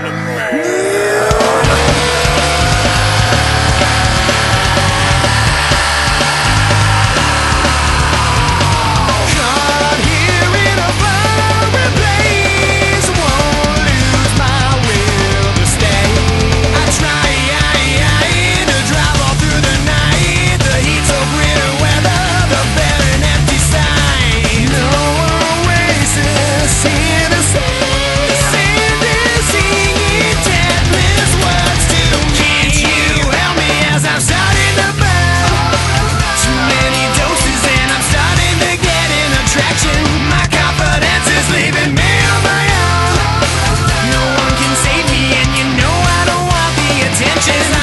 in the man. intentions.